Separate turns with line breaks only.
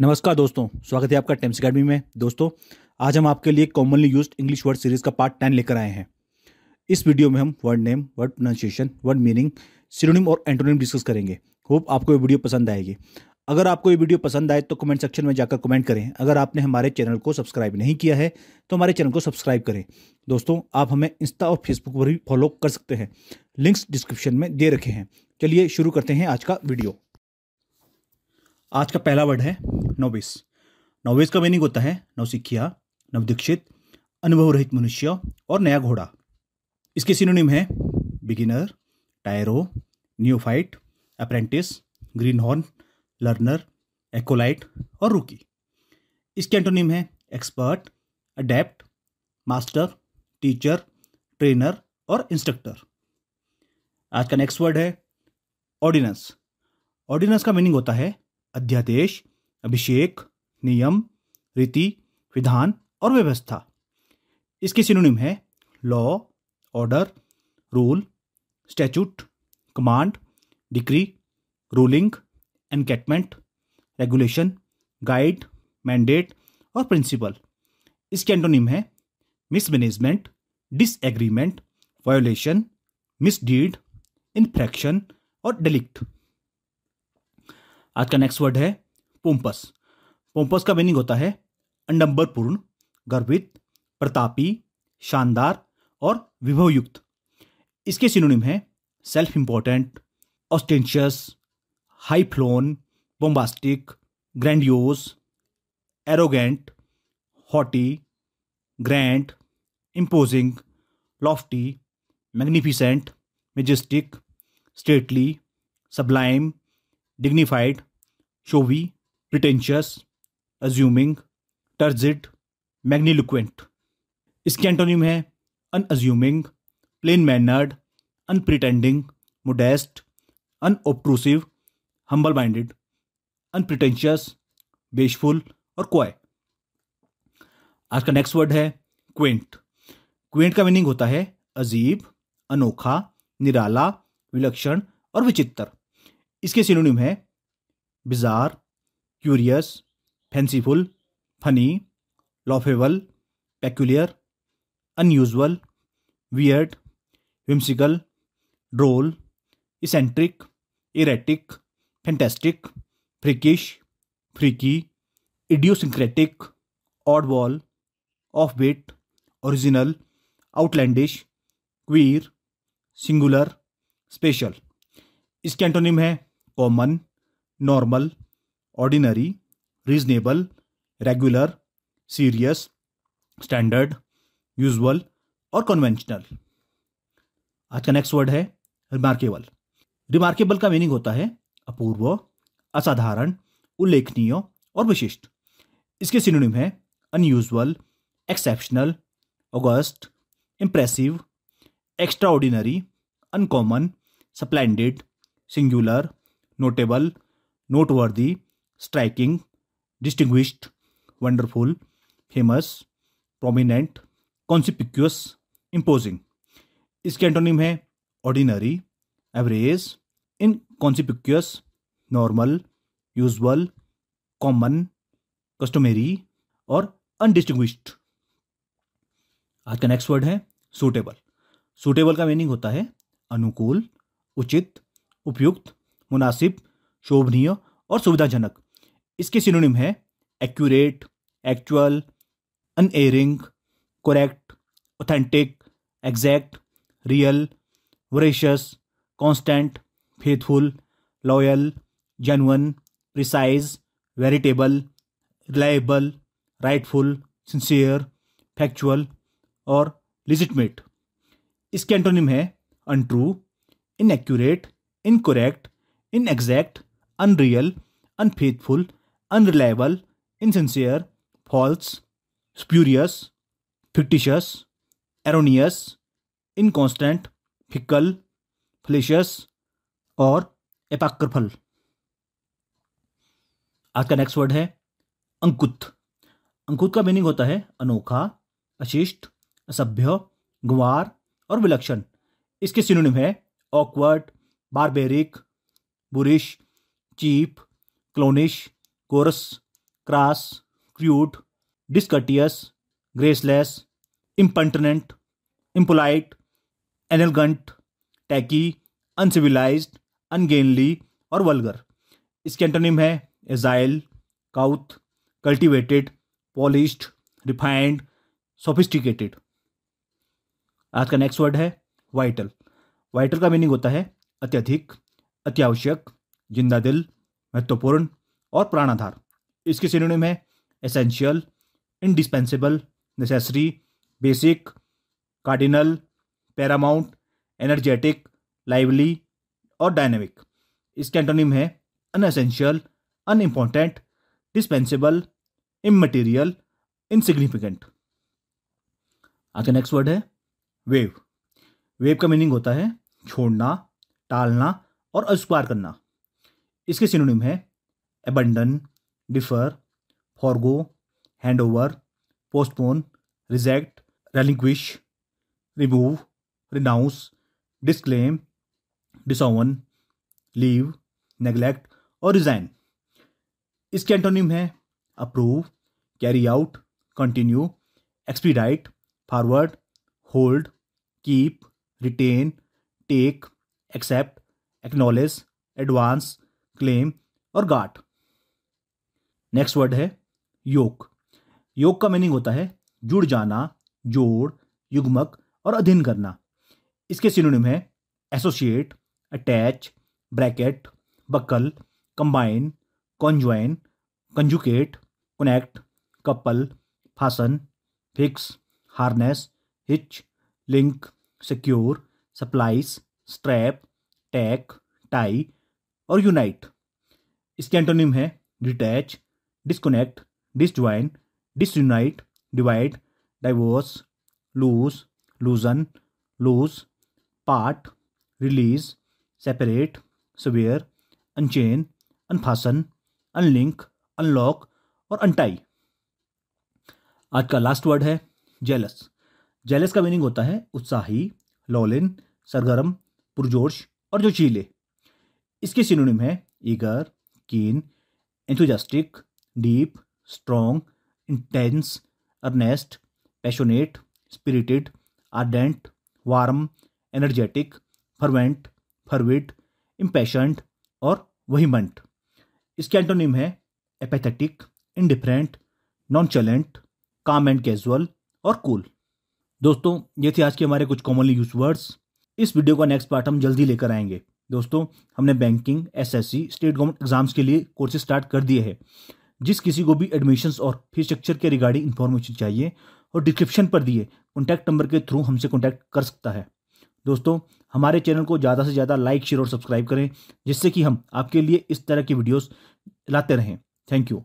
नमस्कार दोस्तों, स्वागत है आपका टेम्स अकेडमी में। दोस्तों, आज हम आपके लिए commonly used English word series का पार्ट टेन लेकर आए हैं। इस वीडियो में हम word name word pronunciation word meaning synonym और एंटोनिम डिस्कस करेंगे। होप आपको ये वीडियो पसंद आएगी। अगर आपको ये वीडियो पसंद आए तो कमेंट सेक्शन में जाकर कमेंट करें। अगर आपने हमारे चैनल को सब्सक्राइब नहीं किया है तो हमारे चैनल को सब्सक्राइब करें। दोस्तों, आप हमें इंस्टा और फेसबुक पर भी फॉलो कर सकते हैं। लिंक्स डिस्क्रिप्शन में दे रखे हैं। चलिए शुरू करते हैं आज का वीडियो आज का पहला वर्ड है नोविस नोविस का मीनिंग होता है नवसिखिया नवदीक्षित अनुभव रहित मनुष्य और नया घोड़ा। इसके सिनोनिम है beginner tyro neophyte apprentice greenhorn learner acolyte और रुकी इसके एंटोनिम है expert adept master teacher trainer और इंस्ट्रक्टर आज का नेक्स्ट वर्ड है ऑर्डिनेंस ऑर्डिनेंस का मीनिंग होता है अध्यादेश, अभिषेक, नियम, रीति, विधान और व्यवस्था। इसके सिनोनिम है law order rule statute command decree ruling enactment regulation guide mandate और प्रिंसिपल इसके एंटोनिम है mismanagement disagreement violation misdeed infraction और डेलिक्ट आज का नेक्स्ट वर्ड है पोम्पस पोम्पस का मीनिंग होता है अंडम्बरपूर्ण गर्वित प्रतापी, शानदार और विभवयुक्त। इसके सिनोनिम है self important ostentatious high flown bombastic grandiose arrogant haughty grand imposing lofty magnificent majestic stately sublime dignified showy pretentious assuming turgid magniloquent इसके एंटोनिम है unassuming plain mannered unpretending modest unobtrusive humble minded unpretentious bashful और coy आज का next word है quaint quaint का meaning होता है अजीब, अनोखा, निराला, विलक्षण और विचित्र. इसके सिनोनिम है bizarre curious fanciful funny laughable peculiar unusual weird whimsical droll eccentric erratic fantastic freakish freaky idiosyncratic oddball offbeat original outlandish queer singular special इसके एंटोनिम है common normal ordinary reasonable regular serious standard usual और conventional आज का next word है remarkable remarkable का meaning होता है अपूर्व, असाधारण, उल्लेखनीय और विशिष्ट। इसके सिनोनिम है unusual exceptional august impressive extraordinary uncommon splendid singular notable noteworthy, striking, distinguished, wonderful, famous prominent conspicuous imposing इसके एंटोनिम है ordinary average inconspicuous normal usual common customary और अनडिस्टिंग्विश्ड आज का नेक्स्ट वर्ड है सूटेबल सूटेबल का meaning होता है अनुकूल उचित उपयुक्त मुनासिब शोभनीय और सुविधाजनक। इसके सिनोनिम है accurate actual unerring correct authentic exact real veracious constant faithful loyal genuine precise veritable reliable rightful sincere factual और लिजिटमेट इसके एंटोनिम है untrue inaccurate incorrect inexact unreal unfaithful unreliable insincere false spurious fictitious erroneous inconstant fickle fallacious और apocryphal. आज का next word है अंकुत। अंकुत का meaning होता है अनोखा, अशिष्ट, असभ्य, गुवार और विलक्षण। इसके सिनोनिम है awkward barbaric boorish cheap, clownish, coarse, crass, crude discourteous graceless, impertinent, impolite, inelegant, tacky uncivilized ungainly और वलगर। इसके एंटोनिम है agile, couth, cultivated, polished, refined, sophisticated. आज का नेक्स्ट वर्ड है वाइटल। वाइटल का मीनिंग होता है अत्यधिक, अत्यावश्यक ज़िंदा दिल महत्वपूर्ण और प्राणाधार। इसके सिनोनिम है essential indispensable necessary basic cardinal paramount energetic lively और डायनेमिक इसके एंटोनिम है unessential unimportant dispensable immaterial insignificant आगे नेक्स्ट वर्ड है वेव वेव का मीनिंग होता है छोड़ना, टालना और अस्वीकार करना। इसके सिनोनिम है abandon defer forgo hand over postpone reject relinquish remove renounce disclaim disown leave neglect और रिजाइन इसके एंटोनिम है approve carry out continue expedite forward hold keep retain take accept acknowledge advance claim और गाट next word है योग योग का meaning होता है जुड़ जाना, जोड़, युग्मक और अधीन करना। इसके सिनोनिम है associate attach bracket buckle combine conjoin conjugate connect couple fasten fix harness hitch link secure splice strap tack tie और यूनाइट इसके एंटोनिम है detach disconnect disjoin disunite divide divorce loose loosen loose part release separate sever unchain unfasten unlink unlock और untie आज का last word है jealous jealous का meaning होता है उत्साही लॉलिन सरगर्म, पुरजोश और जो चीले। इसके सिनोनिम है eager keen enthusiastic deep strong intense earnest passionate spirited ardent warm energetic fervent fervid impatient और वहीमंट इसके एंटोनिम है एपैथेटिक इंडिफरेंट नॉन चलेंट काम एंड कैजुअल और कूल दोस्तों, ये थे आज के हमारे कुछ कॉमनली यूज़ वर्ड्स इस वीडियो का नेक्स्ट पार्ट हम जल्दी लेकर आएँगे। दोस्तों, हमने banking SSC state government exams के लिए कोर्सेज स्टार्ट कर दिए हैं। जिस किसी को भी एडमिशन्स और फ़ीस स्ट्रक्चर के रिगार्डिंग इन्फॉर्मेशन चाहिए और डिस्क्रिप्शन पर दिए कॉन्टैक्ट नंबर के थ्रू हमसे कॉन्टैक्ट कर सकता है। दोस्तों, हमारे चैनल को ज़्यादा से ज़्यादा लाइक शेयर और सब्सक्राइब करें, जिससे कि हम आपके लिए इस तरह की वीडियोस लाते रहें। Thank you